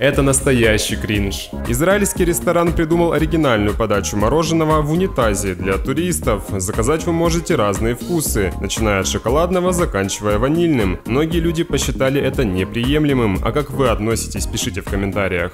Это настоящий кринж. Израильский ресторан придумал оригинальную подачу мороженого в унитазе для туристов. Заказать вы можете разные вкусы, начиная от шоколадного, заканчивая ванильным. Многие люди посчитали это неприемлемым. А как вы относитесь, пишите в комментариях.